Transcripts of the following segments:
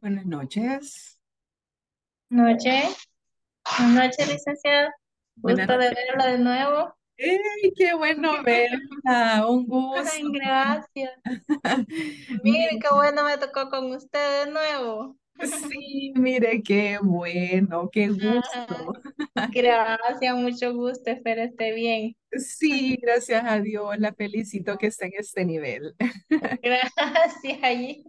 Buenas noches. Noche. Buenas noches, licenciada. Buenas Gusto de verla de nuevo. ¡Ey, qué bueno verla! Un gusto. Ay, gracias. Mire, qué bueno me tocó con usted de nuevo. sí, mire, qué bueno, qué Ah, gusto. gracias, mucho gusto. Espero esté bien. Sí, gracias a Dios, la felicito que está en este nivel. Gracias, allí.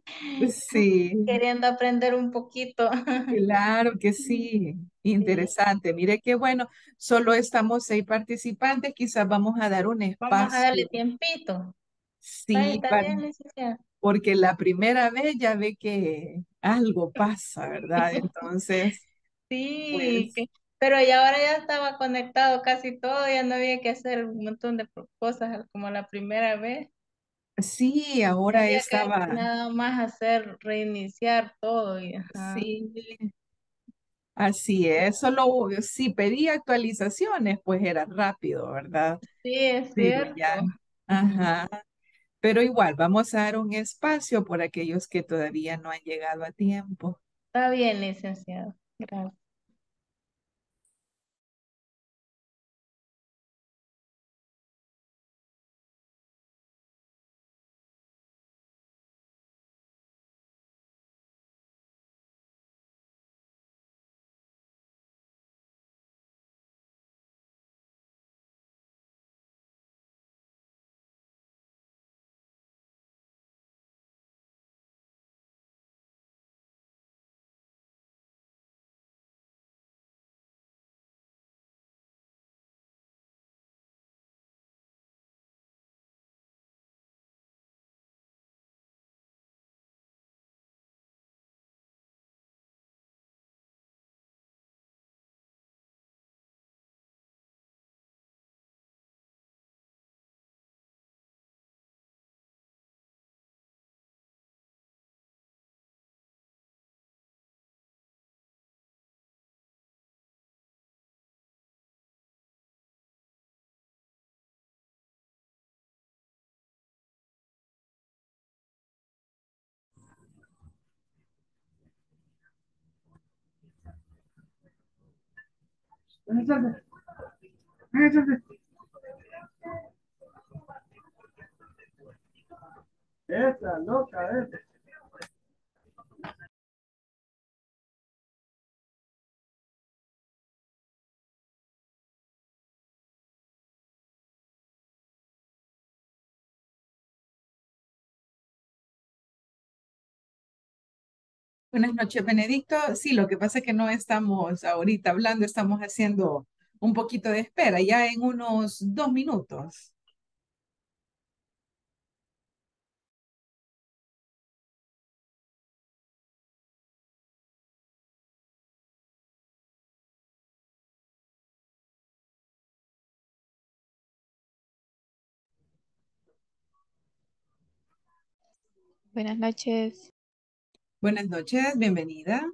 Sí, Queriendo aprender un poquito. claro que sí. Sí. Interesante. Mire qué bueno. Solo estamos seis participantes. Quizás vamos a dar un Vamos a darle espacio. tiempito. Sí, para, bien, porque la primera vez ya ve que algo pasa, ¿verdad? Entonces, Sí, pues que- pero ya ahora ya estaba conectado casi todo, ya no había que hacer un montón de cosas como la primera vez. sí, ahora estaba, nada más hacer, reiniciar todo y sí, así es, solo si pedía actualizaciones, pues era rápido, ¿verdad? Sí, es cierto. ya, ajá, pero igual, vamos a dar un espacio por aquellos que todavía no han llegado a tiempo. Está bien, licenciado. Gracias. Esa loca, esa. Buenas noches, Benedicto. Sí, lo que pasa es que no estamos ahorita hablando, estamos haciendo un poquito de espera, ya en unos dos minutos. Buenas noches. Buenas noches, bienvenida.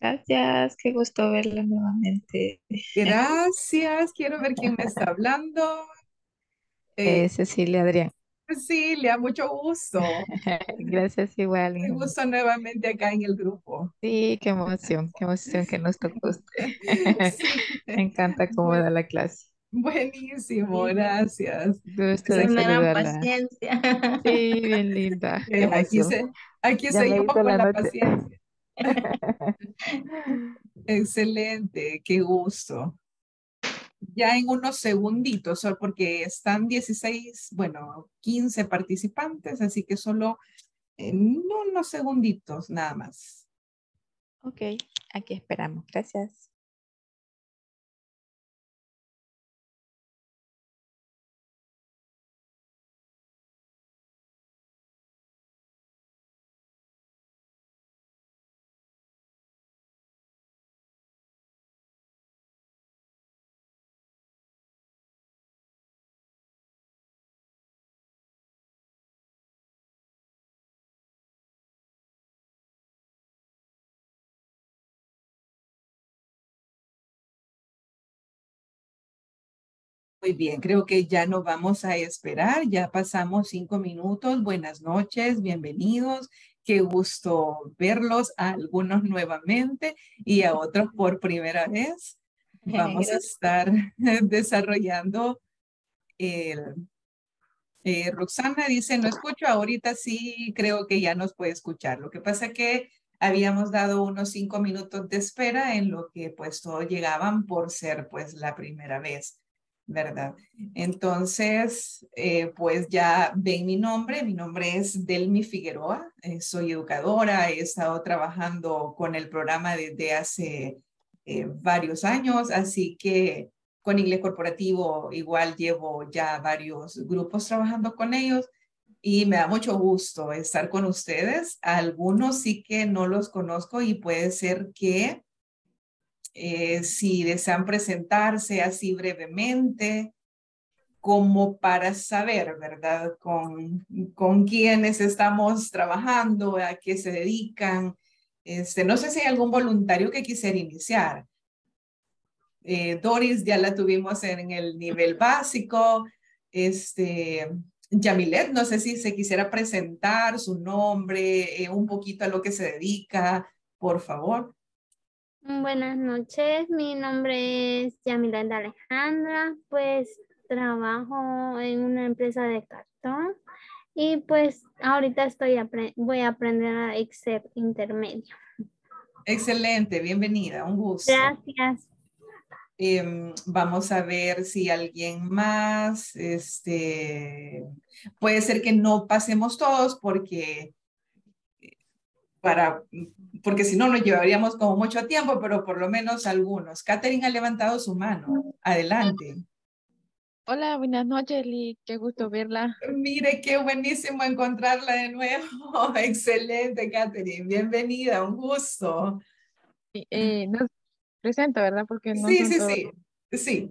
Gracias. Qué gusto verla nuevamente. Gracias. Quiero ver quién me está hablando. Eh, Eh, Cecilia Adrián. Cecilia, mucho gusto. Gracias igual. Qué gusto nuevamente acá en el grupo. Sí, qué emoción, qué emoción que nos tocó usted. Sí, Me encanta cómo da la clase. Buenísimo, gracias. Gusto Pues de gran paciencia. Sí, bien linda. Eh, aquí se, aquí Ya me seguimos con la la paciencia. Excelente, qué gusto. Ya en unos segunditos, solo porque están 16, bueno, 15 participantes, así que solo en unos segunditos nada más. Ok, aquí esperamos. Gracias. Muy bien, creo que ya no vamos a esperar, ya pasamos cinco minutos. Buenas noches, bienvenidos. Qué gusto verlos, a algunos nuevamente y a otros por primera vez. Vamos a estar desarrollando el... Eh, Roxana dice, no escucho, ahorita sí creo que ya nos puede escuchar. Lo que pasa que habíamos dado unos cinco minutos de espera en lo que pues todos llegaban por ser pues la primera vez. ¿Verdad? Entonces, eh, pues ya ven mi nombre, mi nombre es Delmi Figueroa, eh, soy educadora, he estado trabajando con el programa desde hace eh, varios años, así que con inglés corporativo igual llevo ya varios grupos trabajando con ellos y me da mucho gusto estar con ustedes. Algunos sí que no los conozco y puede ser que eh, si desean presentarse así brevemente, como para saber, ¿verdad? Con, con quiénes estamos trabajando, a qué se dedican. Este, no sé si hay algún voluntario que quisiera iniciar. Eh, Doris ya la tuvimos en el nivel básico. Este, Yamilet, no sé si se quisiera presentar su nombre, eh, un poquito a lo que se dedica, por favor. Buenas noches, mi nombre es Yamilenda Alejandra, pues trabajo en una empresa de cartón y pues ahorita estoy voy a aprender a Excel intermedio. Excelente, bienvenida, un gusto. Gracias. Em, vamos a ver si alguien más, este, puede ser que no pasemos todos porque para porque si no nos llevaríamos como mucho tiempo, pero por lo menos algunos. Catherine ha levantado su mano. Adelante. Hola, buenas noches, Lee. Qué gusto verla. Mire, qué buenísimo encontrarla de nuevo. Excelente, Catherine. Bienvenida, un gusto. Eh, nos presento, ¿verdad? Porque no sí, sí, sí, sí.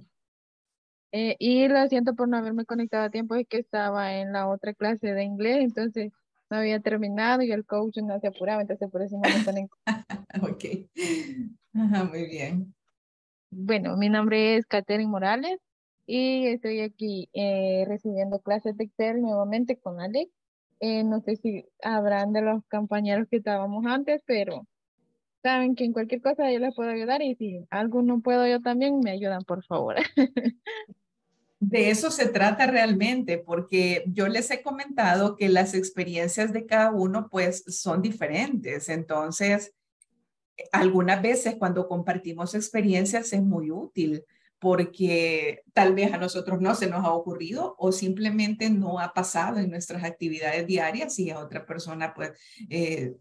Eh, y lo siento por no haberme conectado a tiempo, es que estaba en la otra clase de inglés, entonces no había terminado y el coach no se apuraba, entonces por eso no me ponen. ok. Ajá, muy bien. Bueno, mi nombre es Catherine Morales y estoy aquí eh, recibiendo clases de Excel nuevamente con Alex. Eh, no sé si habrán de los compañeros que estábamos antes, pero saben que en cualquier cosa yo les puedo ayudar y si algo no puedo yo también, me ayudan, por favor. De eso se trata realmente, porque yo les he comentado que las experiencias de cada uno pues son diferentes. Entonces, algunas veces cuando compartimos experiencias es muy útil porque tal vez a nosotros no se nos ha ocurrido o simplemente no ha pasado en nuestras actividades diarias y a otra persona pues eh,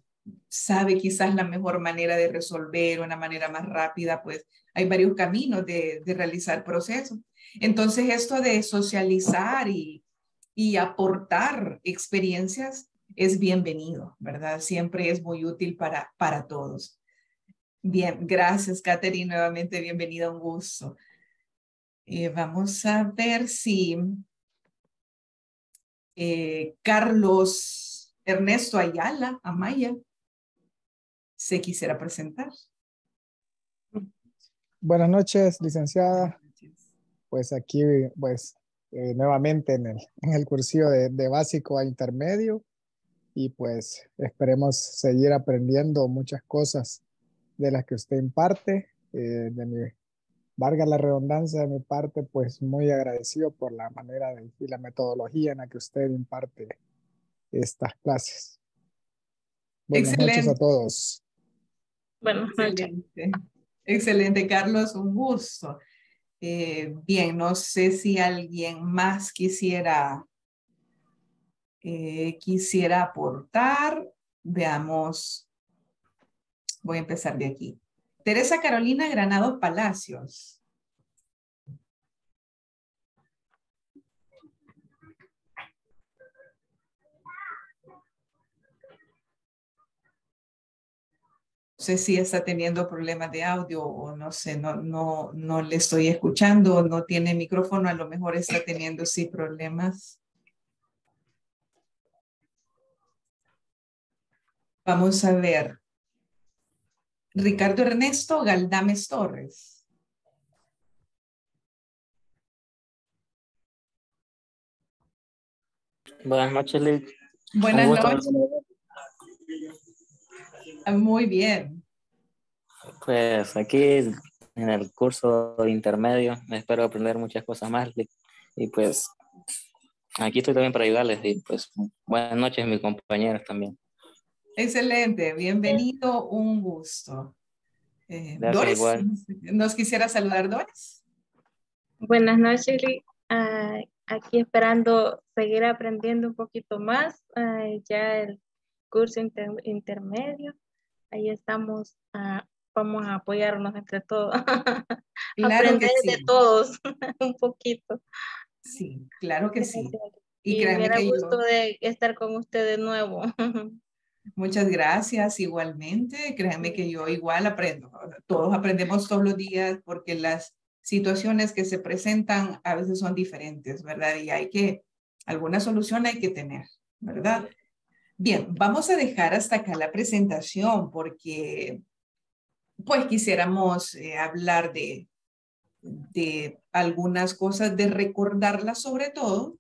sabe quizás la mejor manera de resolver, una manera más rápida, pues hay varios caminos de, de realizar procesos. Entonces, esto de socializar y, aportar experiencias es bienvenido, ¿verdad? Siempre es muy útil para, para todos. Bien, gracias, Katherine. Nuevamente, bienvenida, un gusto. Eh, vamos a ver si eh, Carlos Ernesto Ayala, Amaya, se quisiera presentar. Buenas noches, licenciada pues aquí, pues eh, nuevamente en el, en el cursillo de, de, básico a intermedio y pues esperemos seguir aprendiendo muchas cosas de las que usted imparte. Eh, de mi, valga la redundancia de mi parte, pues muy agradecido por la manera de, y la metodología en la que usted imparte estas clases. Buenas noches a todos. Buenas noches. Excelente. Excelente, Carlos, un gusto. Eh, bien, no sé si alguien más quisiera, eh, quisiera aportar. Veamos. Voy a empezar de aquí. Teresa Carolina Granado Palacios. Sé si está teniendo problemas de audio o no sé, no, no, no le estoy escuchando, no tiene micrófono, a lo mejor está teniendo sí problemas. Vamos a ver. Ricardo Ernesto Galdames Torres. Buenas noches, Liz. Buenas noches. Muy bien. Pues aquí en el curso intermedio espero aprender muchas cosas más y pues aquí estoy también para ayudarles y pues buenas noches mis compañeros también. Excelente, bienvenido, un gusto. Eh, Doris, ¿nos quisiera saludar Doris? Buenas noches, ah, aquí esperando seguir aprendiendo un poquito más, ah, ya el curso intermedio, ahí estamos, vamos a apoyarnos entre todos, aprender de todos un poquito. Sí, claro que sí. Y, me da gusto de estar con usted de nuevo. Muchas gracias, igualmente. Créanme que yo igual aprendo. Todos aprendemos todos los días porque las situaciones que se presentan a veces son diferentes, ¿verdad? Y hay que, alguna solución hay que tener, ¿verdad? Bien, vamos a dejar hasta acá la presentación porque pues quisiéramos eh, hablar de, de algunas cosas, de recordarlas sobre todo,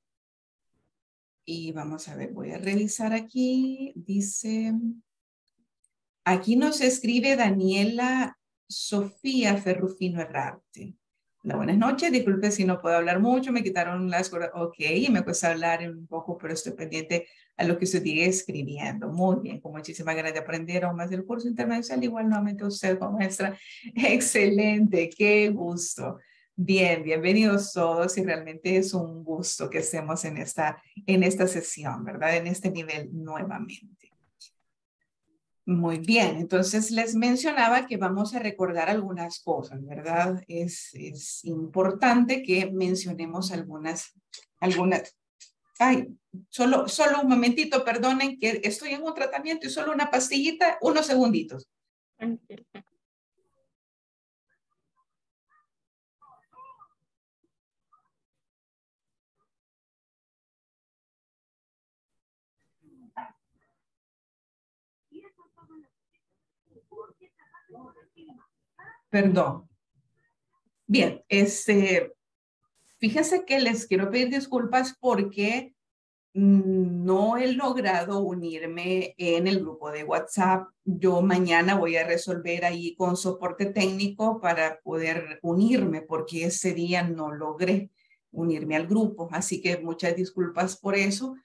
y vamos a ver, voy a revisar aquí. Dice, aquí nos escribe Daniela Sofía Ferrufino Herrarte. La buenas noches, disculpe si no puedo hablar mucho, me quitaron las ok, me cuesta hablar un poco, pero estoy pendiente a lo que usted sigue escribiendo. Muy bien, con muchísimas ganas de aprender aún más del curso internacional, igual nuevamente usted como maestra. Excelente, qué gusto. Bien, bienvenidos todos y realmente es un gusto que estemos en esta, en esta sesión, ¿verdad? En este nivel nuevamente. Muy bien, entonces les mencionaba que vamos a recordar algunas cosas, ¿verdad? Es, es importante que mencionemos algunas, algunas. Ay, solo, solo un momentito, perdonen que estoy en un tratamiento y solo una pastillita, unos segunditos. Perdón. Bien, este, fíjense que les quiero pedir disculpas porque no he logrado unirme en el grupo de WhatsApp. Yo mañana voy a resolver ahí con soporte técnico para poder unirme porque ese día no logré unirme al grupo. Así que muchas disculpas por eso.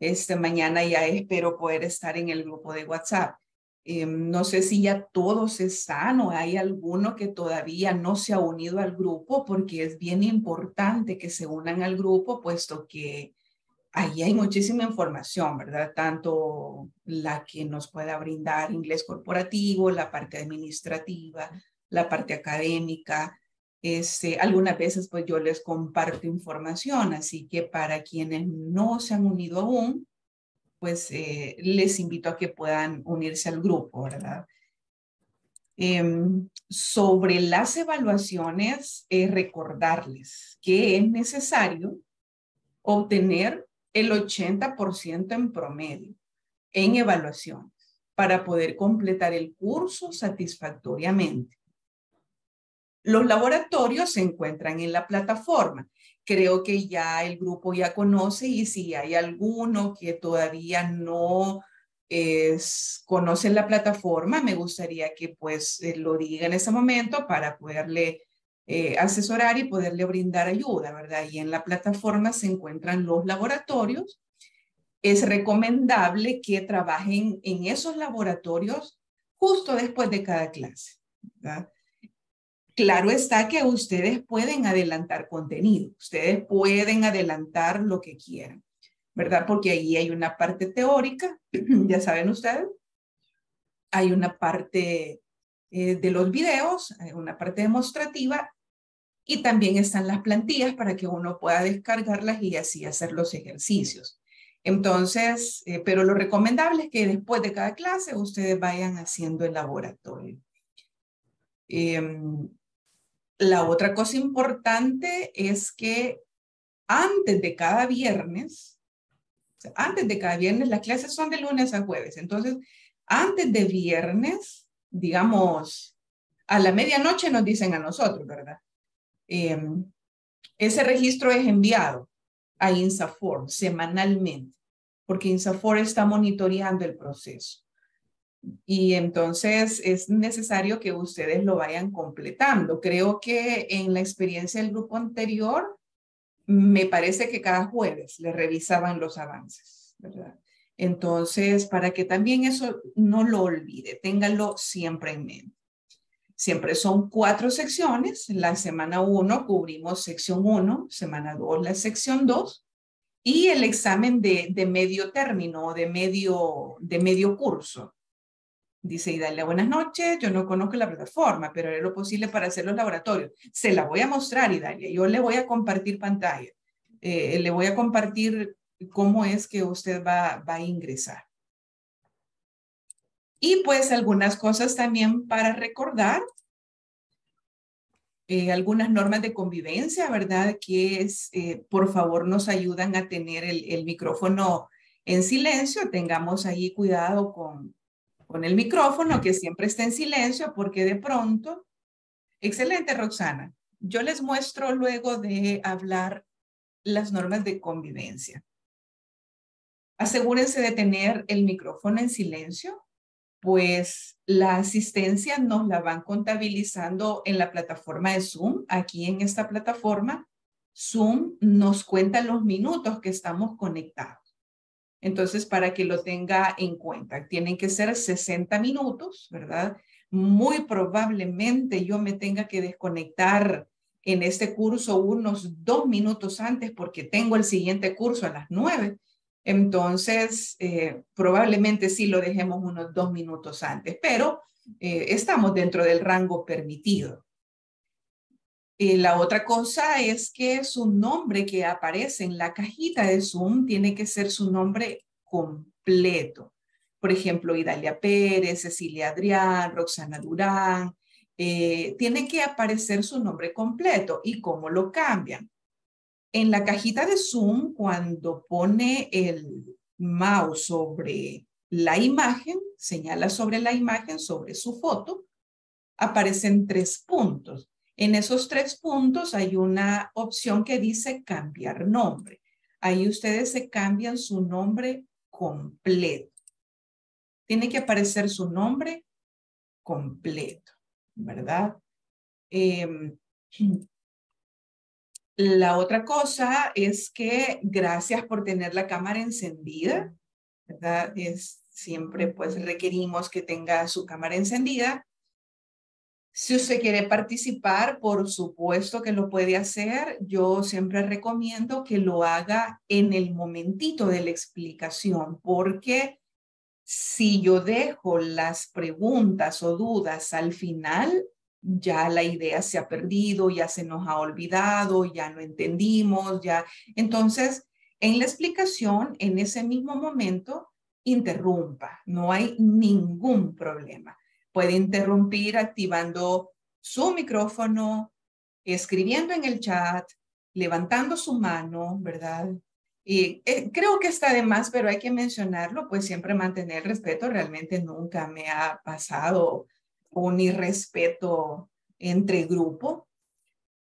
Este mañana ya espero poder estar en el grupo de WhatsApp. Em, no sé si ya todos están o hay alguno que todavía no se ha unido al grupo porque es bien importante que se unan al grupo puesto que ahí hay muchísima información, ¿verdad? Tanto la que nos pueda brindar inglés corporativo, la parte administrativa, la parte académica. Este, algunas veces pues yo les comparto información, así que para quienes no se han unido aún, pues eh, les invito a que puedan unirse al grupo, ¿verdad? Em, sobre las evaluaciones, recordarles que es necesario obtener el 80% en promedio en evaluaciones para poder completar el curso satisfactoriamente. Los laboratorios se encuentran en la plataforma creo que ya el grupo ya conoce y si hay alguno que todavía no es, conoce la plataforma, me gustaría que pues eh, lo diga en ese momento para poderle eh, asesorar y poderle brindar ayuda, ¿verdad? Y en la plataforma se encuentran los laboratorios. Es recomendable que trabajen en esos laboratorios justo después de cada clase, ¿verdad? Claro está que ustedes pueden adelantar contenido, ustedes pueden adelantar lo que quieran, ¿verdad? Porque ahí hay una parte teórica, ya saben ustedes, hay una parte eh, de los videos, una parte demostrativa y también están las plantillas para que uno pueda descargarlas y así hacer los ejercicios. Entonces, eh, pero lo recomendable es que después de cada clase ustedes vayan haciendo el laboratorio. Em, la otra cosa importante es que antes de cada viernes, antes de cada viernes, las clases son de lunes a jueves, entonces antes de viernes, digamos, a la medianoche nos dicen a nosotros, ¿verdad? Em, ese registro es enviado a INSAFOR semanalmente, porque INSAFOR está monitoreando el proceso. Y entonces es necesario que ustedes lo vayan completando. Creo que en la experiencia del grupo anterior, me parece que cada jueves le revisaban los avances, ¿verdad? Entonces, para que también eso no lo olvide, ténganlo siempre en mente. Siempre son cuatro secciones. La semana uno cubrimos sección uno, semana dos la sección dos y el examen de, de medio término, de medio, de medio curso. Dice Idalia, buenas noches, yo no conozco la plataforma, pero haré lo posible para hacer los laboratorios. Se la voy a mostrar, Idalia, yo le voy a compartir pantalla. Eh, le voy a compartir cómo es que usted va, va a ingresar. Y pues algunas cosas también para recordar. Eh, algunas normas de convivencia, ¿verdad? Que es, eh, por favor, nos ayudan a tener el, micrófono en silencio. Tengamos ahí cuidado con, con el micrófono, que siempre esté en silencio, porque de pronto, excelente Roxana, yo les muestro luego de hablar las normas de convivencia. Asegúrense de tener el micrófono en silencio, pues la asistencia nos la van contabilizando en la plataforma de Zoom. Aquí en esta plataforma, Zoom nos cuenta los minutos que estamos conectados. Entonces, para que lo tenga en cuenta, tienen que ser 60 minutos, ¿verdad? Muy probablemente yo me tenga que desconectar en este curso unos dos minutos antes porque tengo el siguiente curso a las nueve. Entonces, eh, probablemente sí lo dejemos unos dos minutos antes, pero eh, estamos dentro del rango permitido. Y la otra cosa es que su nombre que aparece en la cajita de Zoom tiene que ser su nombre completo. Por ejemplo, Idalia Pérez, Cecilia Adrián, Roxana Durán. Eh, tiene que aparecer su nombre completo. ¿Y cómo lo cambian? En la cajita de Zoom, cuando pone el mouse sobre la imagen, señala sobre la imagen, sobre su foto, aparecen tres puntos. En esos tres puntos hay una opción que dice cambiar nombre. Ahí ustedes se cambian su nombre completo. Tiene que aparecer su nombre completo, ¿verdad? Em, la otra cosa es que gracias por tener la cámara encendida, ¿verdad? Es, siempre pues requerimos que tenga su cámara encendida si usted quiere participar, por supuesto que lo puede hacer. Yo siempre recomiendo que lo haga en el momentito de la explicación, porque si yo dejo las preguntas o dudas al final, ya la idea se ha perdido, ya se nos ha olvidado, ya no entendimos, ya. Entonces, en la explicación, en ese mismo momento, interrumpa, no hay ningún problema. Puede interrumpir activando su micrófono, escribiendo en el chat, levantando su mano, ¿verdad? Y eh, creo que está de más, pero hay que mencionarlo, pues siempre mantener el respeto. Realmente nunca me ha pasado un irrespeto entre grupo.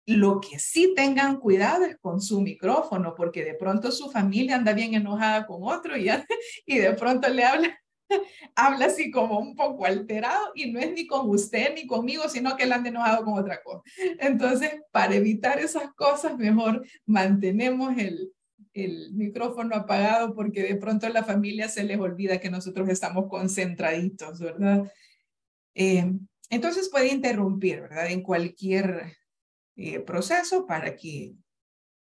Lo que sí tengan cuidado es con su micrófono, porque de pronto su familia anda bien enojada con otro y, y de pronto le habla habla así como un poco alterado y no es ni con usted ni conmigo, sino que él anda enojado con otra cosa. Entonces, para evitar esas cosas, mejor mantenemos el, el micrófono apagado porque de pronto a la familia se les olvida que nosotros estamos concentraditos, ¿verdad? Eh, entonces puede interrumpir, ¿verdad? En cualquier eh, proceso para que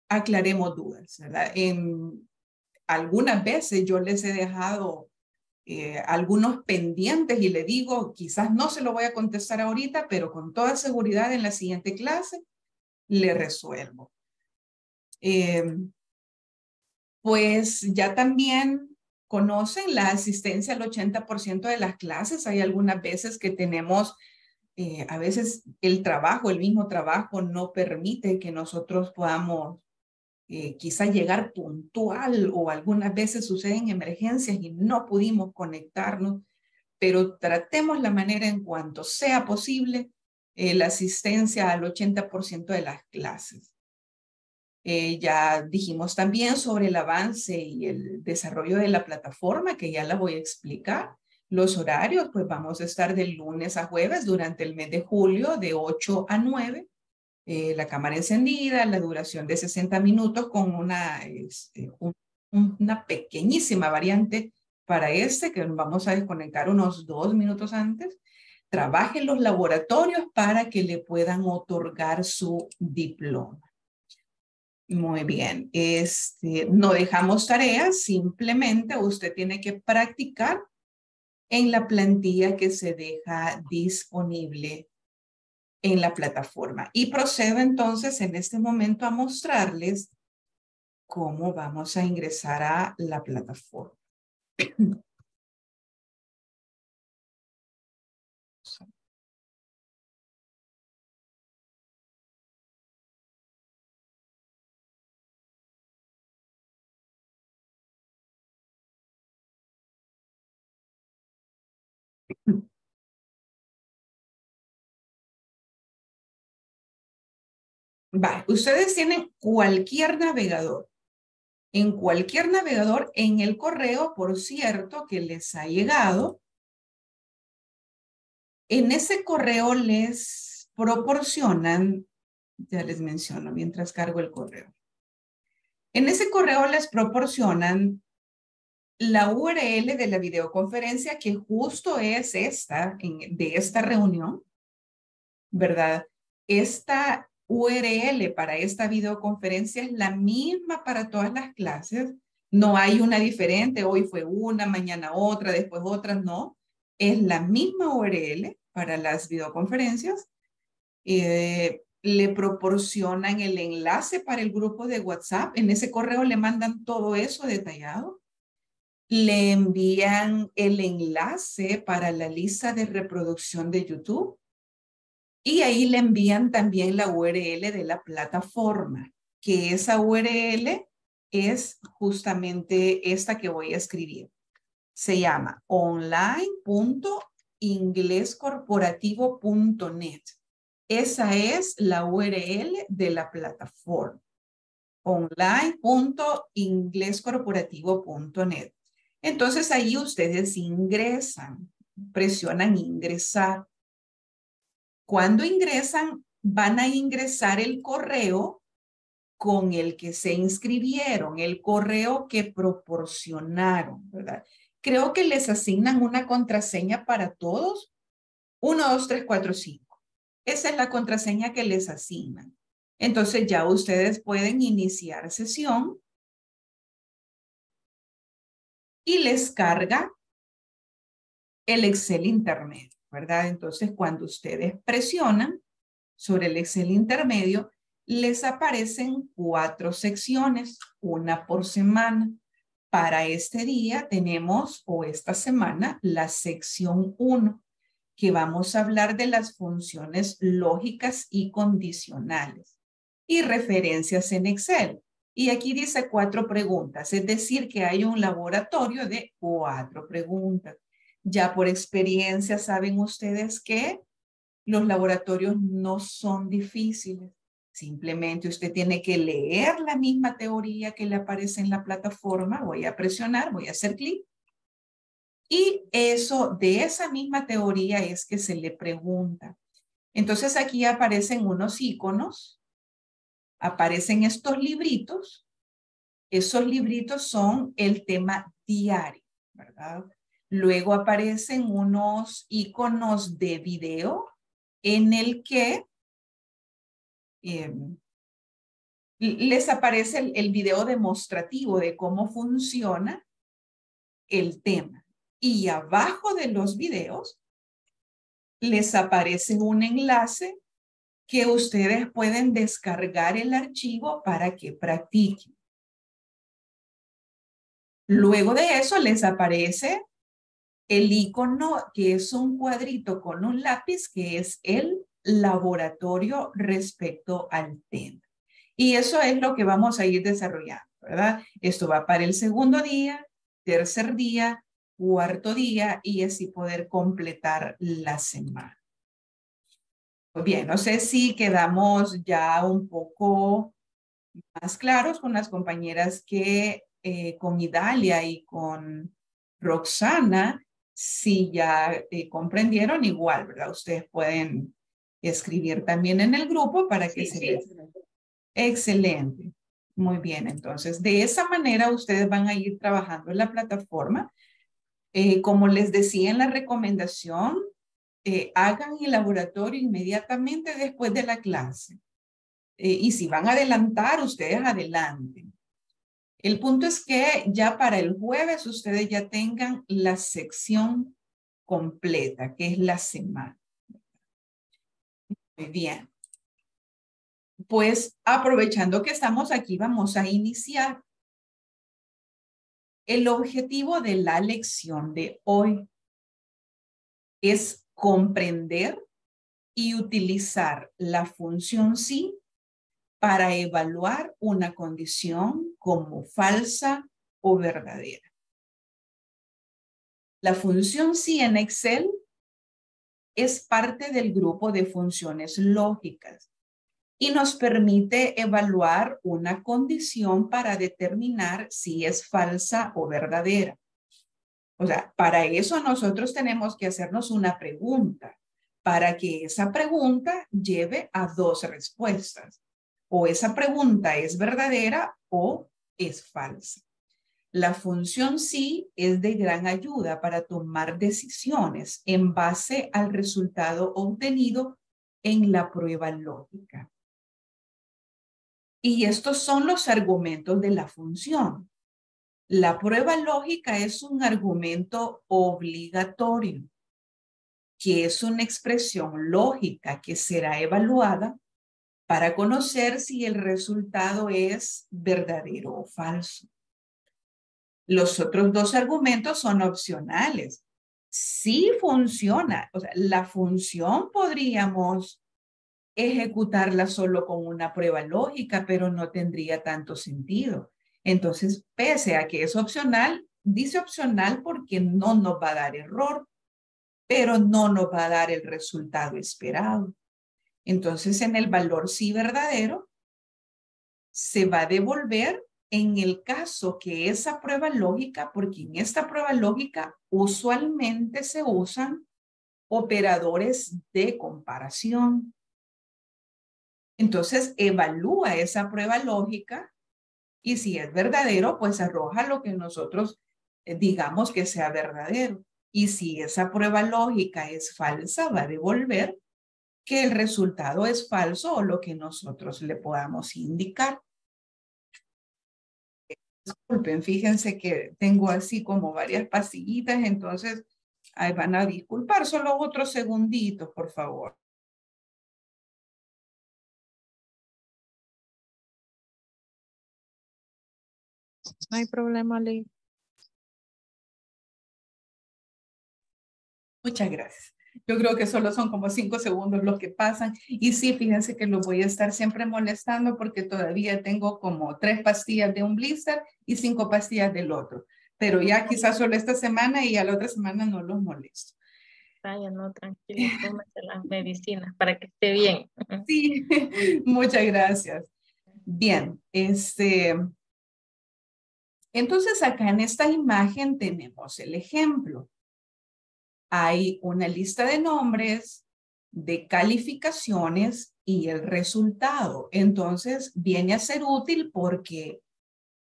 aclaremos dudas, ¿verdad? En algunas veces yo les he dejado eh, algunos pendientes y le digo, quizás no se lo voy a contestar ahorita, pero con toda seguridad en la siguiente clase le resuelvo. Pues ya también conocen la asistencia al 80% de las clases. Hay algunas veces que tenemos, eh, a veces el trabajo, el mismo trabajo no permite que nosotros podamos eh, quizá llegar puntual o algunas veces suceden emergencias y no pudimos conectarnos, pero tratemos la manera en cuanto sea posible eh, la asistencia al 80% de las clases. Eh, ya dijimos también sobre el avance y el desarrollo de la plataforma, que ya la voy a explicar. Los horarios, pues vamos a estar de lunes a jueves durante el mes de julio de 8 a 9. Eh, la cámara encendida, la duración de 60 minutos con una, este, una pequeñísima variante para este, que vamos a desconectar unos dos minutos antes. Trabaje en los laboratorios para que le puedan otorgar su diploma. Muy bien, este, no dejamos tareas, simplemente usted tiene que practicar en la plantilla que se deja disponible en la plataforma. Y procedo entonces en este momento a mostrarles cómo vamos a ingresar a la plataforma. Vale, ustedes tienen cualquier navegador. En cualquier navegador, en el correo, por cierto, que les ha llegado, en ese correo les proporcionan, ya les menciono mientras cargo el correo. En ese correo les proporcionan la URL de la videoconferencia que justo es esta, de esta reunión, ¿verdad? Esta URL para esta videoconferencia es la misma para todas las clases. No hay una diferente, hoy fue una, mañana otra, después otra, no. Es la misma URL para las videoconferencias. Eh, le proporcionan el enlace para el grupo de WhatsApp. En ese correo le mandan todo eso detallado. Le envían el enlace para la lista de reproducción de YouTube y ahí le envían también la URL de la plataforma, que esa URL es justamente esta que voy a escribir. Se llama online.inglescorporativo.net. Esa es la URL de la plataforma. online.inglescorporativo.net. Entonces ahí ustedes ingresan, presionan ingresar cuando ingresan, van a ingresar el correo con el que se inscribieron, el correo que proporcionaron, ¿verdad? Creo que les asignan una contraseña para todos. 1, 2, 3, 4, 5. Esa es la contraseña que les asignan. Entonces ya ustedes pueden iniciar sesión y les carga el Excel intermedio. ¿Verdad? Entonces, cuando ustedes presionan sobre el Excel intermedio, les aparecen cuatro secciones, una por semana. Para este día tenemos, o esta semana, la sección 1, que vamos a hablar de las funciones lógicas y condicionales y referencias en Excel. Y aquí dice cuatro preguntas, es decir, que hay un laboratorio de cuatro preguntas. Ya por experiencia saben ustedes que los laboratorios no son difíciles. Simplemente usted tiene que leer la misma teoría que le aparece en la plataforma. Voy a presionar, voy a hacer clic. Y eso, de esa misma teoría es que se le pregunta. Entonces aquí aparecen unos iconos, aparecen estos libritos. Esos libritos son el tema diario, ¿verdad? Luego aparecen unos iconos de video en el que em, les aparece el, el video demostrativo de cómo funciona el tema. Y abajo de los videos les aparece un enlace que ustedes pueden descargar el archivo para que practiquen. Luego de eso les aparece el icono que es un cuadrito con un lápiz que es el laboratorio respecto al tema. Y eso es lo que vamos a ir desarrollando, ¿verdad? Esto va para el segundo día, tercer día, cuarto día y así poder completar la semana. Bien, no sé si quedamos ya un poco más claros con las compañeras que eh, con Idalia y con Roxana Si ya eh, comprendieron, igual, ¿verdad? Ustedes pueden escribir también en el grupo para que se Excelente. Muy bien, entonces de esa manera ustedes van a ir trabajando en la plataforma. Eh, como les decía en la recomendación, eh, hagan el laboratorio inmediatamente después de la clase. Eh, y si van a adelantar, ustedes adelanten. El punto es que ya para el jueves ustedes ya tengan la sección completa, que es la semana. Muy bien. Pues aprovechando que estamos aquí, vamos a iniciar. El objetivo de la lección de hoy es comprender y utilizar la función sí para evaluar una condición como falsa o verdadera. La función sí en Excel es parte del grupo de funciones lógicas y nos permite evaluar una condición para determinar si es falsa o verdadera. O sea, para eso nosotros tenemos que hacernos una pregunta, para que esa pregunta lleve a dos respuestas. O esa pregunta es verdadera o es falsa. La función sí es de gran ayuda para tomar decisiones en base al resultado obtenido en la prueba lógica. Y estos son los argumentos de la función. La prueba lógica es un argumento obligatorio, que es una expresión lógica que será evaluada para conocer si el resultado es verdadero o falso. Los otros dos argumentos son opcionales. Sí funciona, o sea, la función podríamos ejecutarla solo con una prueba lógica, pero no tendría tanto sentido. Entonces, pese a que es opcional, dice opcional porque no nos va a dar error, pero no nos va a dar el resultado esperado. Entonces, en el valor sí verdadero, se va a devolver en el caso que esa prueba lógica, porque en esta prueba lógica usualmente se usan operadores de comparación. Entonces, evalúa esa prueba lógica y si es verdadero, pues arroja lo que nosotros eh, digamos que sea verdadero. Y si esa prueba lógica es falsa, va a devolver que el resultado es falso o lo que nosotros le podamos indicar. Disculpen, fíjense que tengo así como varias pasillitas, entonces ahí van a disculpar, solo otros segunditos, por favor. No hay problema, Ley. Muchas gracias. Yo creo que solo son como cinco segundos los que pasan. Y sí, fíjense que lo voy a estar siempre molestando porque todavía tengo como tres pastillas de un blister y cinco pastillas del otro. Pero ya quizás solo esta semana y a la otra semana no los molesto. Vaya, no, tranquilo, tómese las medicinas para que esté bien. Sí, muchas gracias. Bien, este, entonces acá en esta imagen tenemos el ejemplo. Hay una lista de nombres, de calificaciones y el resultado. Entonces viene a ser útil porque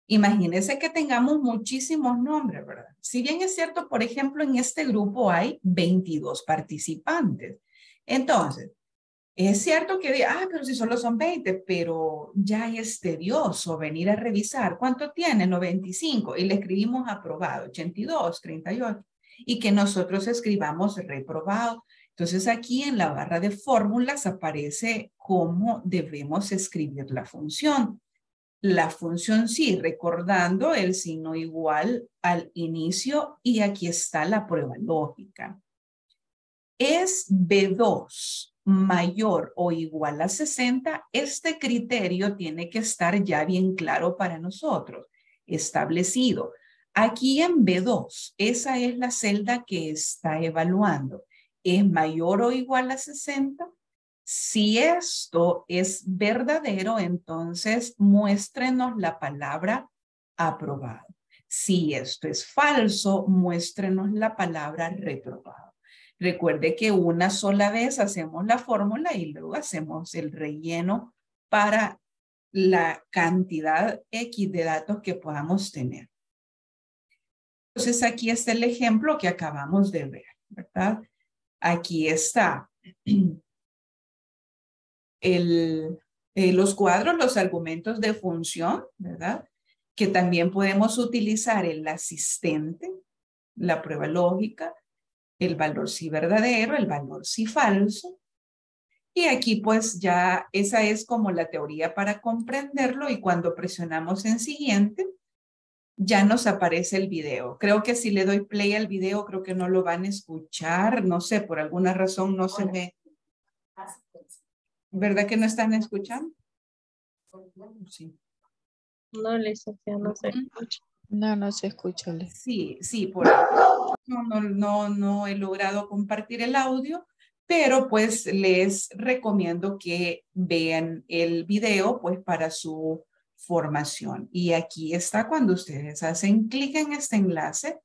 imagínense que tengamos muchísimos nombres, ¿verdad? Si bien es cierto, por ejemplo, en este grupo hay 22 participantes. Entonces, es cierto que, ah, pero si solo son 20, pero ya es tedioso venir a revisar. ¿Cuánto tiene? 95. Y le escribimos aprobado, 82, 38. Y que nosotros escribamos reprobado. Entonces aquí en la barra de fórmulas aparece cómo debemos escribir la función. La función sí, recordando el signo igual al inicio y aquí está la prueba lógica. Es B2 mayor o igual a 60, este criterio tiene que estar ya bien claro para nosotros, establecido. Aquí en B2, esa es la celda que está evaluando. ¿Es mayor o igual a 60? Si esto es verdadero, entonces muéstrenos la palabra aprobado. Si esto es falso, muéstrenos la palabra reprobado. Recuerde que una sola vez hacemos la fórmula y luego hacemos el relleno para la cantidad X de datos que podamos tener. Entonces aquí está el ejemplo que acabamos de ver, ¿verdad? Aquí está el, eh, los cuadros, los argumentos de función, ¿verdad? Que también podemos utilizar el asistente, la prueba lógica, el valor si verdadero, el valor si falso. Y aquí pues ya esa es como la teoría para comprenderlo y cuando presionamos en siguiente, ya nos aparece el video. Creo que si le doy play al video, creo que no lo van a escuchar. No sé, por alguna razón no se me... ¿Verdad que no están escuchando? Sí. No, licencia, no se escucha. No, no se escucha. Sí, sí, por no, no, no, no he logrado compartir el audio, pero pues les recomiendo que vean el video pues para su formación. Y aquí está cuando ustedes hacen clic en este enlace,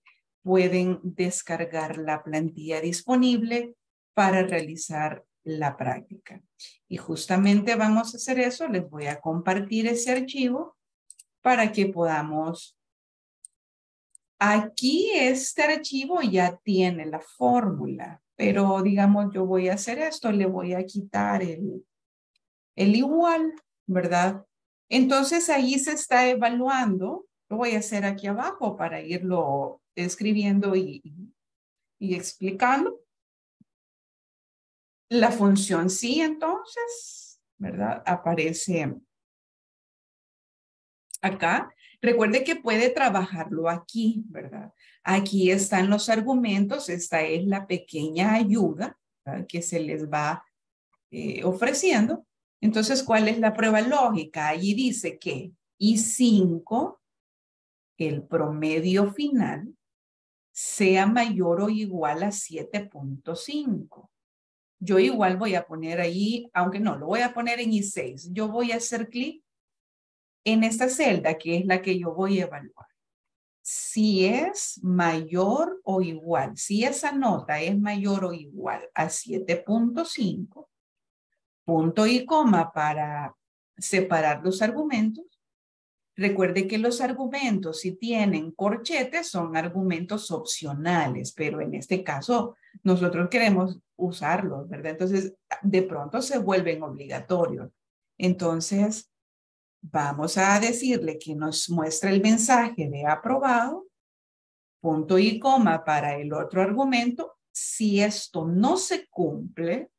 pueden descargar la plantilla disponible para realizar la práctica. Y justamente vamos a hacer eso. Les voy a compartir ese archivo para que podamos... Aquí este archivo ya tiene la fórmula, pero digamos yo voy a hacer esto, le voy a quitar el, el igual, ¿verdad? Entonces ahí se está evaluando, lo voy a hacer aquí abajo para irlo escribiendo y, explicando. La función sí, entonces, ¿verdad? Aparece acá. Recuerde que puede trabajarlo aquí, ¿verdad? Aquí están los argumentos, esta es la pequeña ayuda que se les va eh, ofreciendo. Entonces, ¿cuál es la prueba lógica? Allí dice que I5, el promedio final, sea mayor o igual a 7.5. Yo igual voy a poner ahí, aunque no, lo voy a poner en I6. Yo voy a hacer clic en esta celda, que es la que yo voy a evaluar. Si es mayor o igual, si esa nota es mayor o igual a 7.5, punto y coma para separar los argumentos. Recuerde que los argumentos, si tienen corchetes, son argumentos opcionales, pero en este caso nosotros queremos usarlos, ¿verdad? Entonces, de pronto se vuelven obligatorios. Entonces, vamos a decirle que nos muestre el mensaje de aprobado, punto y coma para el otro argumento. Si esto no se cumple,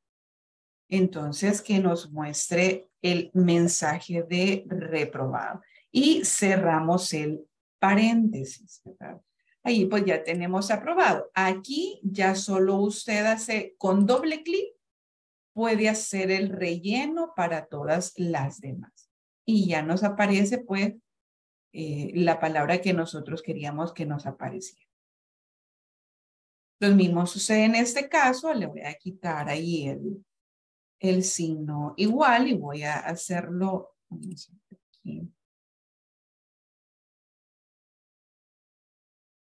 entonces que nos muestre el mensaje de reprobado. Y cerramos el paréntesis, Ahí pues ya tenemos aprobado. Aquí ya solo usted hace con doble clic, puede hacer el relleno para todas las demás. Y ya nos aparece pues eh, la palabra que nosotros queríamos que nos apareciera. Lo mismo sucede en este caso, le voy a quitar ahí el, el signo igual y voy a hacerlo aquí.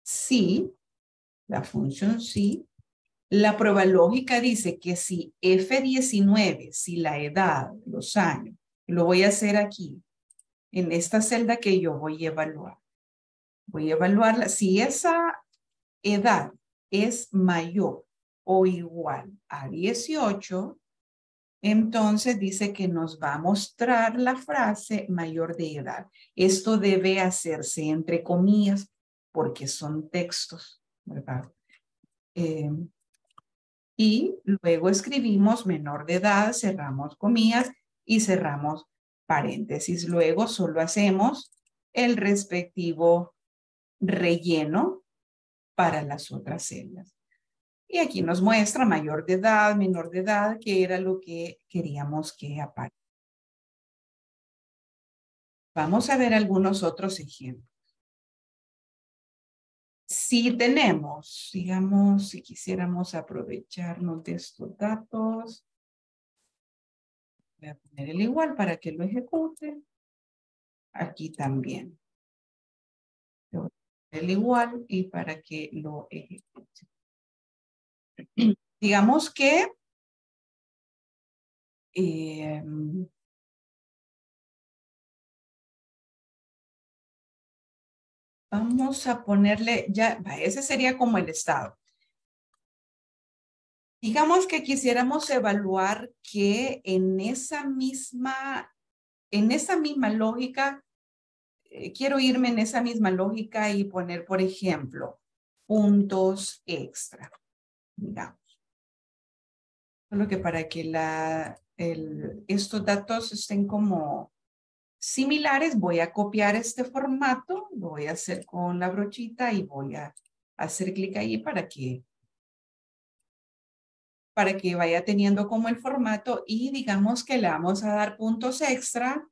Sí, la función sí. La prueba lógica dice que si F19, si la edad, los años, lo voy a hacer aquí, en esta celda que yo voy a evaluar. Voy a evaluarla. Si esa edad es mayor o igual a 18, entonces dice que nos va a mostrar la frase mayor de edad. Esto debe hacerse entre comillas porque son textos, ¿verdad? Eh, y luego escribimos menor de edad, cerramos comillas y cerramos paréntesis. Luego solo hacemos el respectivo relleno para las otras celdas. Y aquí nos muestra mayor de edad, menor de edad, que era lo que queríamos que aparezca. Vamos a ver algunos otros ejemplos. Si tenemos, digamos, si quisiéramos aprovecharnos de estos datos, voy a poner el igual para que lo ejecute. Aquí también. el igual y para que lo ejecute. Digamos que em, vamos a ponerle ya, ese sería como el estado. Digamos que quisiéramos evaluar que en esa misma, en esa misma lógica, eh, quiero irme en esa misma lógica y poner, por ejemplo, puntos extra, digamos. Solo que para que la, el, estos datos estén como similares, voy a copiar este formato, lo voy a hacer con la brochita y voy a hacer clic ahí para que para que vaya teniendo como el formato y digamos que le vamos a dar puntos extra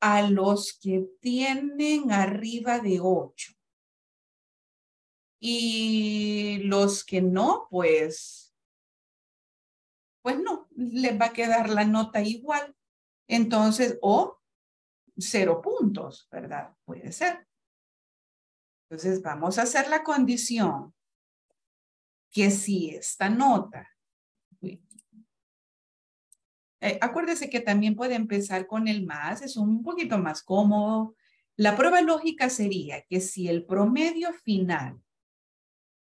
a los que tienen arriba de 8. Y los que no, pues, pues no, les va a quedar la nota igual. Entonces, o cero puntos, ¿verdad? Puede ser. Entonces, vamos a hacer la condición que si esta nota, eh, acuérdese que también puede empezar con el más, es un poquito más cómodo. La prueba lógica sería que si el promedio final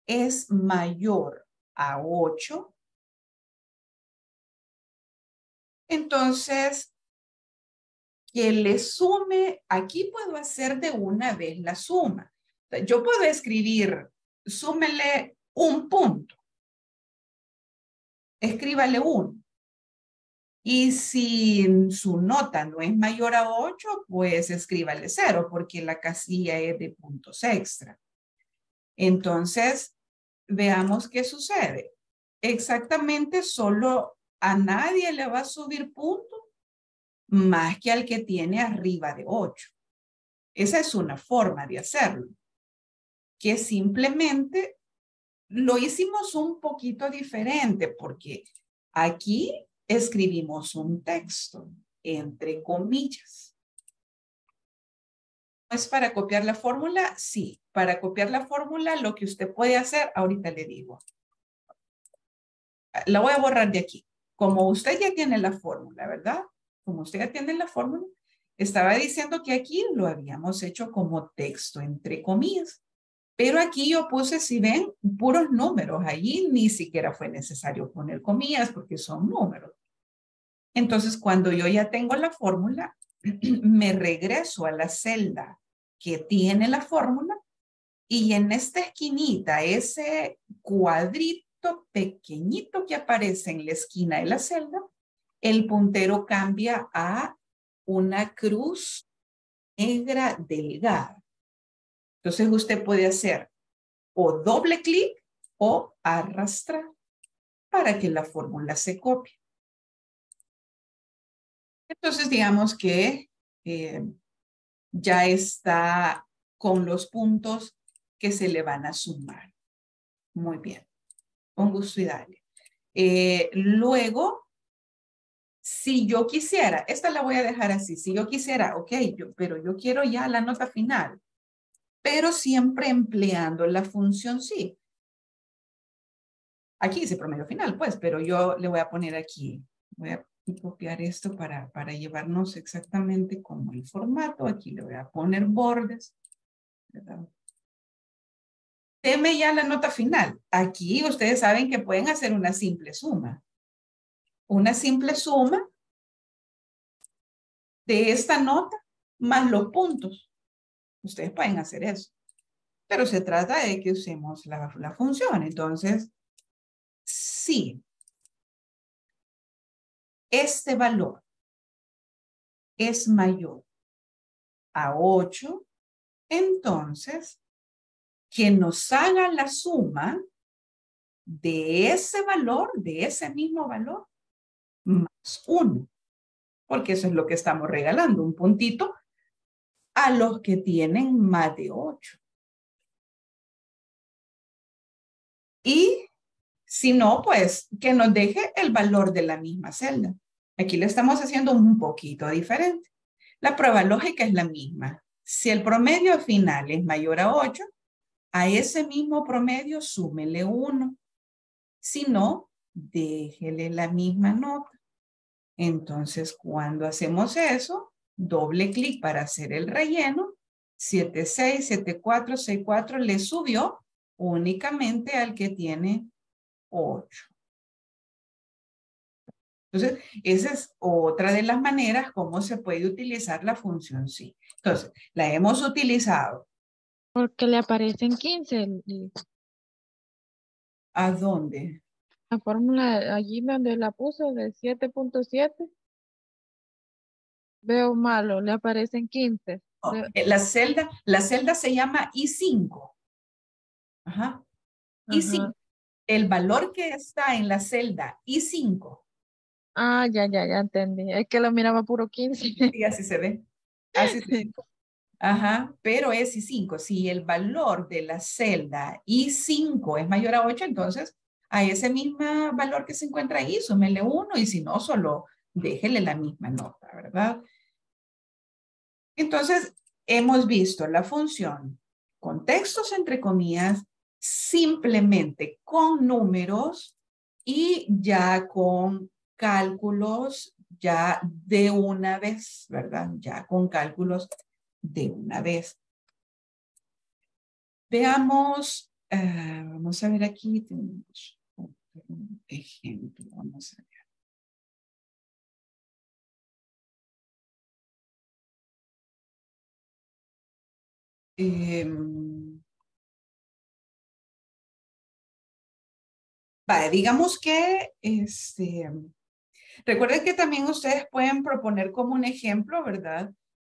es mayor a 8, entonces que le sume, aquí puedo hacer de una vez la suma. Yo puedo escribir, súmele un punto. Escríbale uno. Y si su nota no es mayor a 8, pues escríbale cero, porque la casilla es de puntos extra. Entonces, veamos qué sucede. Exactamente solo a nadie le va a subir punto más que al que tiene arriba de 8. Esa es una forma de hacerlo, que simplemente lo hicimos un poquito diferente porque aquí escribimos un texto entre comillas. ¿Es para copiar la fórmula? Sí. Para copiar la fórmula, lo que usted puede hacer, ahorita le digo. La voy a borrar de aquí. Como usted ya tiene la fórmula, ¿verdad? Como usted ya tiene la fórmula, estaba diciendo que aquí lo habíamos hecho como texto entre comillas. Pero aquí yo puse, si ven, puros números. Allí ni siquiera fue necesario poner comillas porque son números. Entonces, cuando yo ya tengo la fórmula, me regreso a la celda que tiene la fórmula y en esta esquinita, ese cuadrito pequeñito que aparece en la esquina de la celda, el puntero cambia a una cruz negra delgada. Entonces usted puede hacer o doble clic o arrastrar para que la fórmula se copie. Entonces digamos que eh, ya está con los puntos que se le van a sumar. Muy bien. Con gusto y dale. Eh, luego, si yo quisiera, esta la voy a dejar así, si yo quisiera, ok, yo, pero yo quiero ya la nota final pero siempre empleando la función sí. Aquí dice promedio final, pues, pero yo le voy a poner aquí, voy a copiar esto para, para llevarnos exactamente como el formato. Aquí le voy a poner bordes. Deme ya la nota final. Aquí ustedes saben que pueden hacer una simple suma. Una simple suma de esta nota más los puntos. Ustedes pueden hacer eso. Pero se trata de que usemos la, función. Entonces, si este valor es mayor a 8, entonces que nos haga la suma de ese valor, de ese mismo valor, más 1. Porque eso es lo que estamos regalando, un puntito a los que tienen más de 8. Y si no, pues que nos deje el valor de la misma celda. Aquí lo estamos haciendo un poquito diferente. La prueba lógica es la misma. Si el promedio final es mayor a 8, a ese mismo promedio súmele 1. Si no, déjele la misma nota. Entonces, cuando hacemos eso, doble clic para hacer el relleno, 76, 74, 64 le subió únicamente al que tiene 8. Entonces, esa es otra de las maneras como se puede utilizar la función sí. Entonces, la hemos utilizado. Porque le aparecen 15. ¿A dónde? La fórmula allí donde la puso de 7.7. Veo malo, le aparecen 15. la, celda, la celda se llama I5. Ajá. I5. El valor que está en la celda I5 Ah, ya, ya, ya entendí. Es que lo miraba puro 15. Sí, así se ve. Así se ve. Ajá, pero es I5. Si el valor de la celda I5 es mayor a 8, entonces a ese mismo valor que se encuentra ahí, súmele 1 y si no, solo déjele la misma nota, ¿verdad? Entonces, hemos visto la función con textos entre comillas, simplemente con números y ya con cálculos ya de una vez, ¿verdad? Ya con cálculos de una vez. Veamos, eh, vamos a ver aquí, tenemos un ejemplo, vamos a ver. Em, digamos que este, Recuerden que también ustedes pueden proponer como un ejemplo, ¿verdad?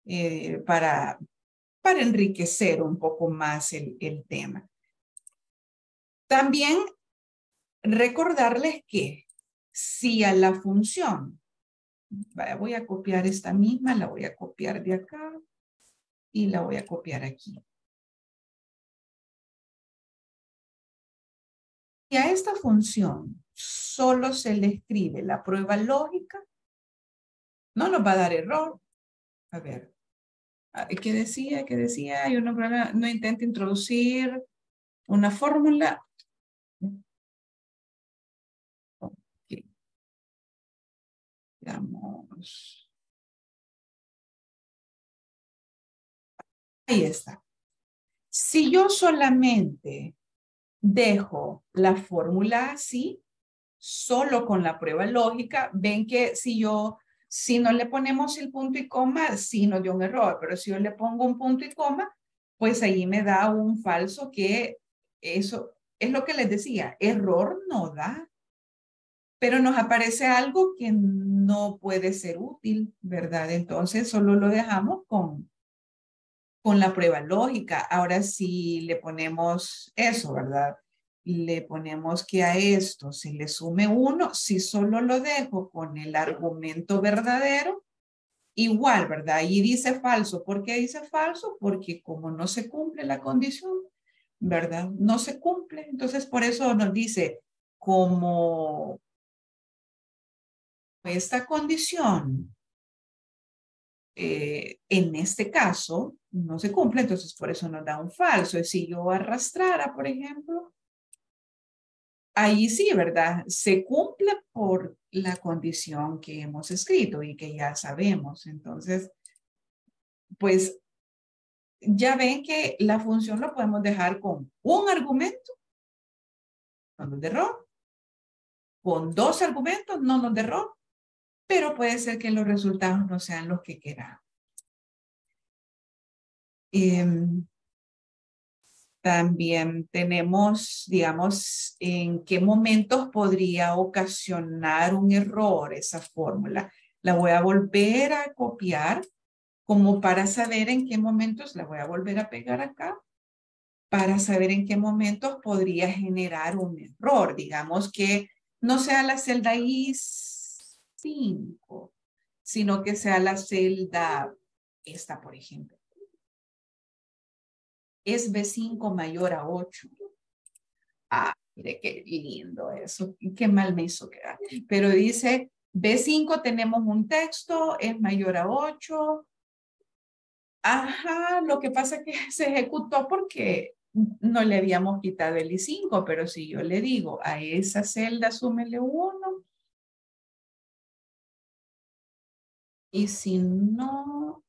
Eh, para, para enriquecer un poco más el, el tema. También recordarles que si a la función, voy a copiar esta misma, la voy a copiar de acá y la voy a copiar aquí. Y a esta función solo se le escribe la prueba lógica, no nos va a dar error. A ver, ah, ¿qué decía? ¿Qué decía? Hay una no intenta introducir una fórmula. Veamos. Ahí está. Si yo solamente dejo la fórmula así, solo con la prueba lógica, ven que si yo, si no le ponemos el punto y coma, sí nos dio un error, pero si yo le pongo un punto y coma, pues ahí me da un falso que eso es lo que les decía, error no da, pero nos aparece algo que no puede ser útil, ¿verdad? Entonces solo lo dejamos con, con la prueba lógica. Ahora si le ponemos eso, ¿verdad? Le ponemos que a esto se le sume uno, si solo lo dejo con el argumento verdadero, igual, ¿verdad? Y dice falso. ¿Por qué dice falso? Porque como no se cumple la condición, ¿verdad? No se cumple. Entonces, por eso nos dice, como esta condición eh, en este caso no se cumple, entonces por eso nos da un falso. Si yo arrastrara, por ejemplo, ahí sí, ¿verdad? Se cumple por la condición que hemos escrito y que ya sabemos. Entonces, pues ya ven que la función lo podemos dejar con un argumento, no nos de error, con dos argumentos, no nos de error, pero puede ser que los resultados no sean los que queramos. Em, también tenemos, digamos, en qué momentos podría ocasionar un error esa fórmula. La voy a volver a copiar como para saber en qué momentos, la voy a volver a pegar acá, para saber en qué momentos podría generar un error. Digamos que no sea la celda I 5, sino que sea la celda, esta por ejemplo. Es B5 mayor a 8. Ah, mire qué lindo eso, qué mal me hizo quedar. Pero dice, B5 tenemos un texto, es mayor a 8. Ajá, lo que pasa es que se ejecutó porque no le habíamos quitado el I5, pero si yo le digo a esa celda súmele uno, y si no,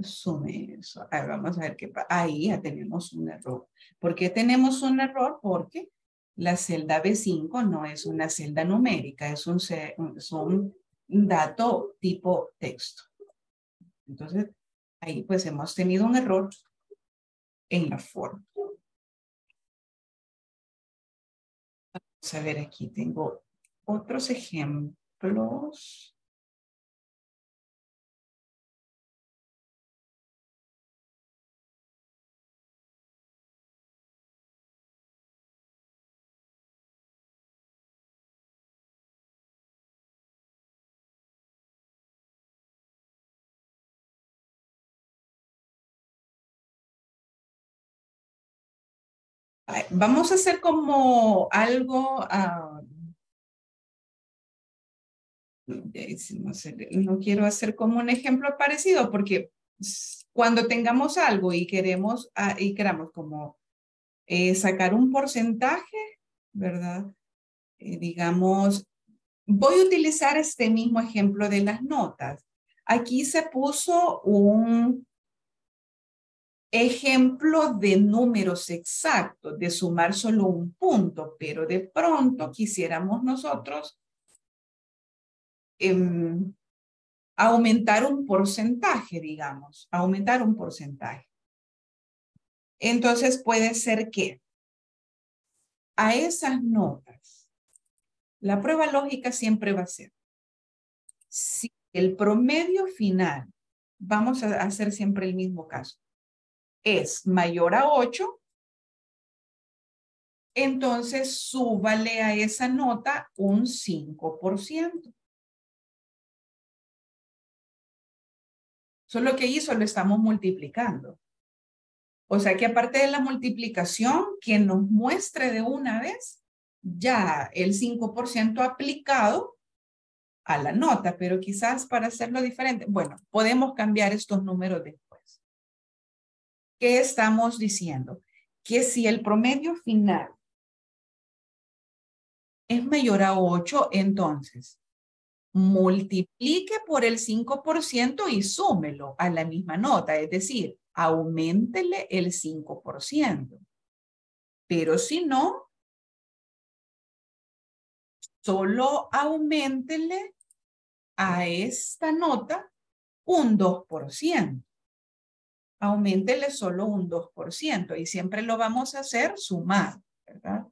sume eso. vamos a ver qué pasa. Ahí ya tenemos un error. ¿Por qué tenemos un error? Porque la celda B5 no es una celda numérica, es un, es un dato tipo texto. Entonces, ahí pues hemos tenido un error en la forma. Vamos a ver aquí, tengo otros ejemplos. Vamos a hacer como algo, ah, no, quiero hacer como un ejemplo parecido porque cuando tengamos algo y queremos, ah, y queramos como eh, sacar un porcentaje, ¿verdad? Eh, digamos, voy a utilizar este mismo ejemplo de las notas. Aquí se puso un ejemplo de números exactos, de sumar solo un punto, pero de pronto quisiéramos nosotros em, aumentar un porcentaje, digamos, aumentar un porcentaje. Entonces puede ser que a esas notas, la prueba lógica siempre va a ser, si el promedio final, vamos a hacer siempre el mismo caso, es mayor a 8, entonces súbale a esa nota un 5%. Eso lo que hizo, lo estamos multiplicando. O sea que aparte de la multiplicación, que nos muestre de una vez ya el 5% aplicado a la nota, pero quizás para hacerlo diferente, bueno, podemos cambiar estos números de ¿Qué estamos diciendo? Que si el promedio final es mayor a 8, entonces multiplique por el 5% y súmelo a la misma nota, es decir, aumentele el 5%. Pero si no, solo aumentele a esta nota un 2% aumentele solo un 2% y siempre lo vamos a hacer sumar, ¿verdad?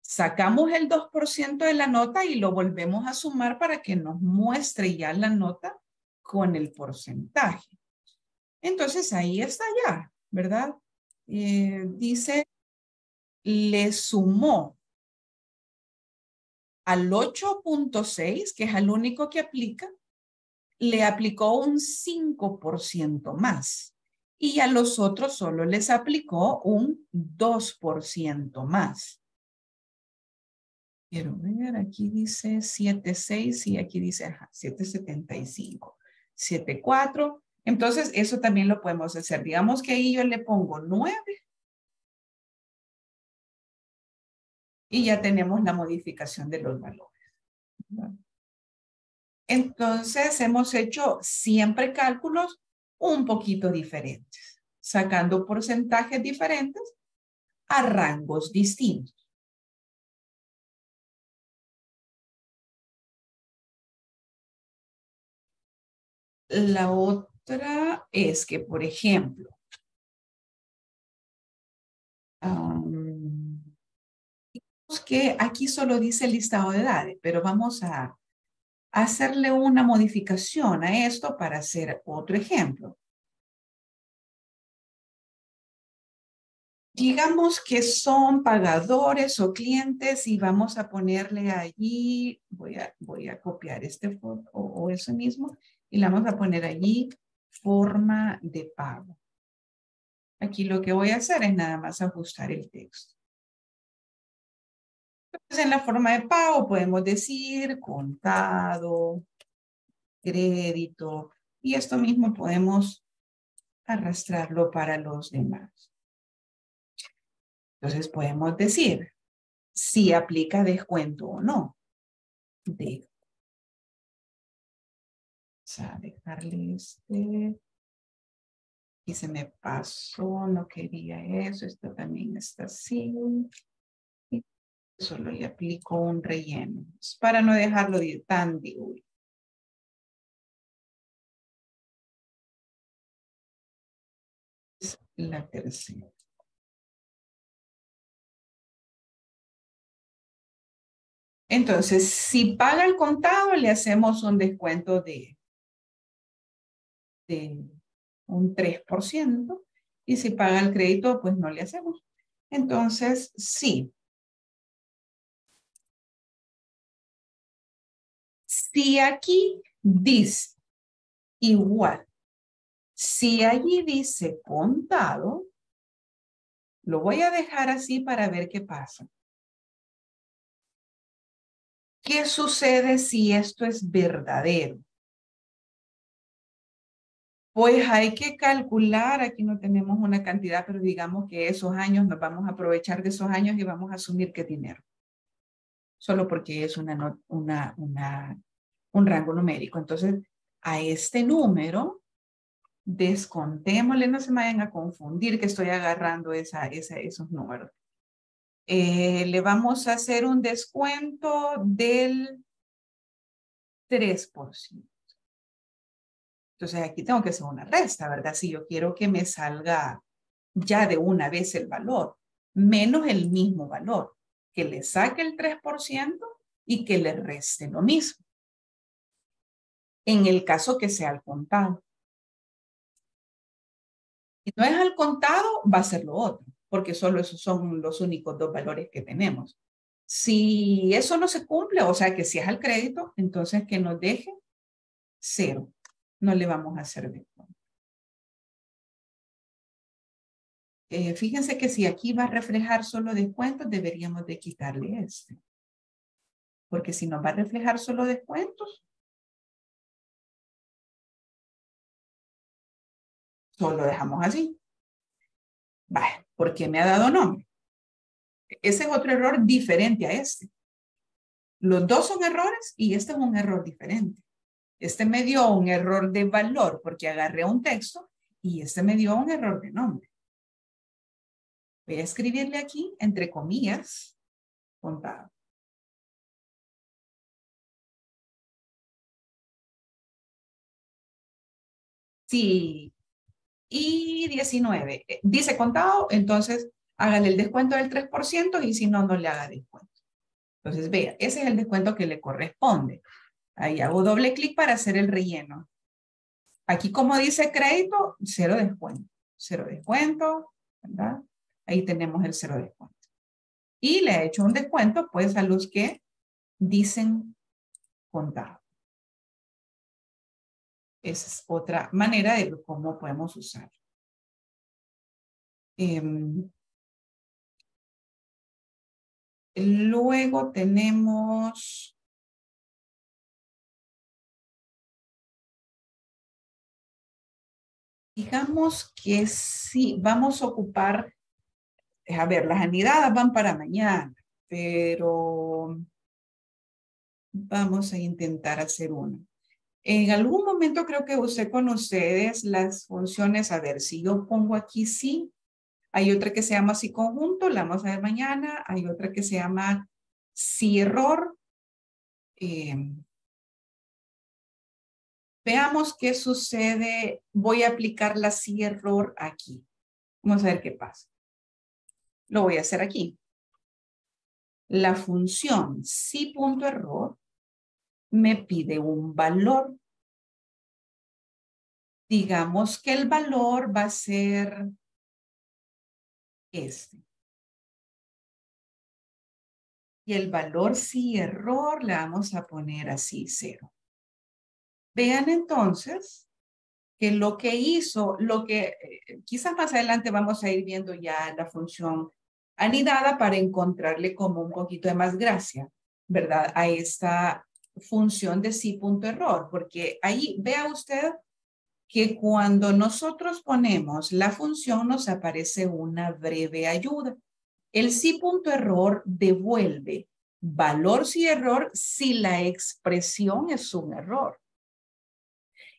Sacamos el 2% de la nota y lo volvemos a sumar para que nos muestre ya la nota con el porcentaje. Entonces ahí está ya, ¿verdad? Eh, dice, le sumó al 8.6, que es el único que aplica, le aplicó un 5% más y a los otros solo les aplicó un 2% más. Quiero ver, aquí dice 7.6 y aquí dice ajá, 7.75, 7.4. Entonces, eso también lo podemos hacer. Digamos que ahí yo le pongo 9. Y ya tenemos la modificación de los valores. Entonces, hemos hecho siempre cálculos un poquito diferentes, sacando porcentajes diferentes a rangos distintos. La otra es que, por ejemplo, que aquí solo dice listado de edades, pero vamos a hacerle una modificación a esto para hacer otro ejemplo. Digamos que son pagadores o clientes y vamos a ponerle allí, voy a, voy a copiar este o, o eso mismo, y le vamos a poner allí forma de pago. Aquí lo que voy a hacer es nada más ajustar el texto en la forma de pago podemos decir contado, crédito, y esto mismo podemos arrastrarlo para los demás. Entonces podemos decir si aplica descuento o no. De. O sea, dejarle este. Y se me pasó, no quería eso, esto también está así. Solo le aplico un relleno, para no dejarlo tan diluido. La tercera. Entonces, si paga el contado, le hacemos un descuento de, de un 3%. Y si paga el crédito, pues no le hacemos. Entonces, sí. Si aquí dice igual, si allí dice contado, lo voy a dejar así para ver qué pasa. ¿Qué sucede si esto es verdadero? Pues hay que calcular, aquí no tenemos una cantidad, pero digamos que esos años nos vamos a aprovechar de esos años y vamos a asumir que dinero. Solo porque es una, una, una, un rango numérico. Entonces, a este número, descontémosle, no se me vayan a confundir que estoy agarrando esa, esa, esos números. Eh, le vamos a hacer un descuento del 3%. Entonces aquí tengo que hacer una resta, ¿verdad? Si yo quiero que me salga ya de una vez el valor, menos el mismo valor, que le saque el 3% y que le reste lo mismo. En el caso que sea al contado. Si no es al contado, va a ser lo otro porque solo esos son los únicos dos valores que tenemos. Si eso no se cumple, o sea que si es al crédito, entonces que nos deje cero. No le vamos a hacer descuento. Eh, fíjense que si aquí va a reflejar solo descuentos, deberíamos de quitarle este. Porque si nos va a reflejar solo descuentos, solo dejamos así. Vale porque me ha dado nombre. Ese es otro error diferente a este. Los dos son errores y este es un error diferente. Este me dio un error de valor porque agarré un texto y este me dio un error de nombre. Voy a escribirle aquí, entre comillas, contado. Sí y 19. Eh, dice contado, entonces hágale el descuento del 3% y si no, no le haga descuento. Entonces, vea, ese es el descuento que le corresponde. Ahí hago doble clic para hacer el relleno. Aquí como dice crédito, cero descuento. Cero descuento, ¿verdad? Ahí tenemos el cero descuento. Y le he hecho un descuento pues a los que dicen contado. Esa es otra manera de cómo podemos usar. Em, luego tenemos digamos que sí, vamos a ocupar, a ver, las anidadas van para mañana, pero vamos a intentar hacer una. En algún momento creo que usé con ustedes las funciones, a ver, si yo pongo aquí sí, hay otra que se llama sí conjunto, la vamos a ver mañana, hay otra que se llama sí error. Em, veamos qué sucede, voy a aplicar la sí error aquí. Vamos a ver qué pasa. Lo voy a hacer aquí. La función sí punto error me pide un valor. Digamos que el valor va a ser este. Y el valor si error le vamos a poner así, cero. Vean entonces que lo que hizo, lo que eh, quizás más adelante vamos a ir viendo ya la función anidada para encontrarle como un poquito de más gracia, ¿verdad? A esta función de sí punto error, porque ahí vea usted que cuando nosotros ponemos la función nos aparece una breve ayuda. El sí punto error devuelve valor sí error si la expresión es un error.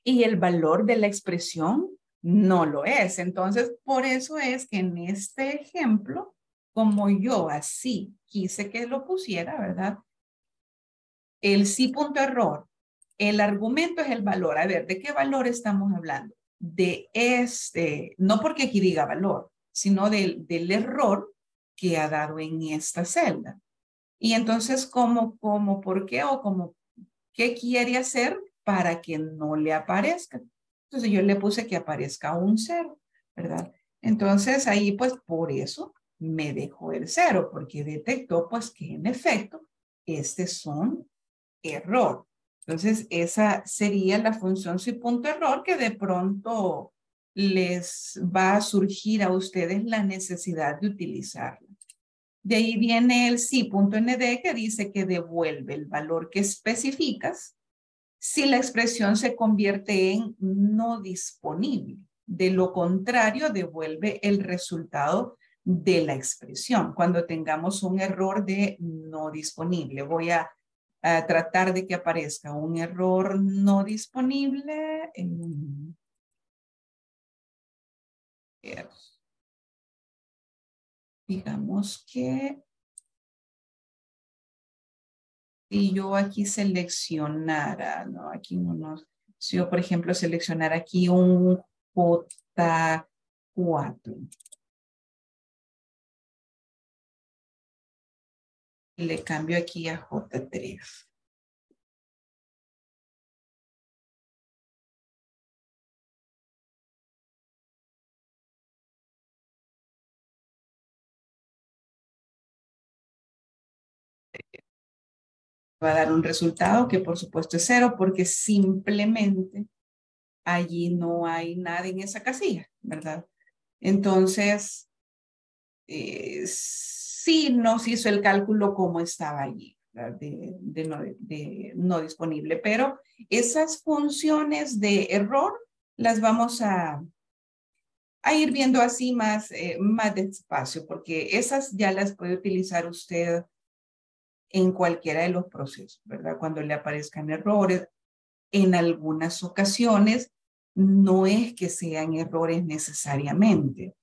Y el valor de la expresión no lo es. Entonces, por eso es que en este ejemplo, como yo así quise que lo pusiera, ¿verdad? El sí punto error. El argumento es el valor. A ver, ¿de qué valor estamos hablando? De este, no porque aquí diga valor, sino del, del error que ha dado en esta celda. Y entonces, ¿cómo, cómo, por qué o cómo, qué quiere hacer para que no le aparezca? Entonces yo le puse que aparezca un cero, ¿verdad? Entonces ahí pues por eso me dejó el cero, porque detectó pues que en efecto este es un error. Entonces esa sería la función si punto error que de pronto les va a surgir a ustedes la necesidad de utilizarla. De ahí viene el sí.nd que dice que devuelve el valor que especificas si la expresión se convierte en no disponible. De lo contrario, devuelve el resultado de la expresión. Cuando tengamos un error de no disponible, voy a, tratar de que aparezca un error no disponible. En, digamos que si yo aquí seleccionara, ¿no? Aquí unos, si yo por ejemplo seleccionara aquí un J4. Le cambio aquí a J3. va a dar un resultado que por supuesto es cero porque simplemente allí no hay nada en esa casilla, ¿verdad? Entonces, eh, sí nos hizo el cálculo como estaba allí, de, no, disponible, pero esas funciones de error las vamos a, a ir viendo así más, eh, más despacio, porque esas ya las puede utilizar usted en cualquiera de los procesos, ¿verdad? Cuando le aparezcan errores, en algunas ocasiones no es que sean errores necesariamente,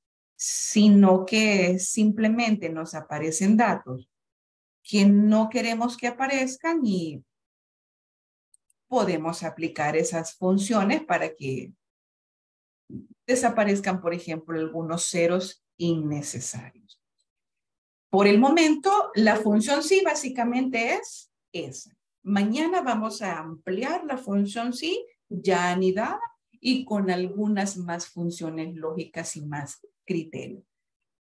sino que simplemente nos aparecen datos que no queremos que aparezcan y podemos aplicar esas funciones para que desaparezcan, por ejemplo, algunos ceros innecesarios. Por el momento, la función sí básicamente es esa. Mañana vamos a ampliar la función sí ya anidada y con algunas más funciones lógicas y más criterios.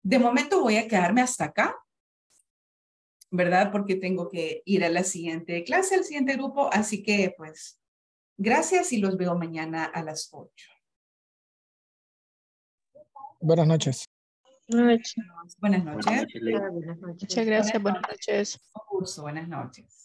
De momento voy a quedarme hasta acá, ¿verdad? Porque tengo que ir a la siguiente clase, al siguiente grupo. Así que, pues, gracias y los veo mañana a las 8. Buenas noches. Buenas noches. Buenas noches. Muchas gracias. Buenas noches. buenas noches.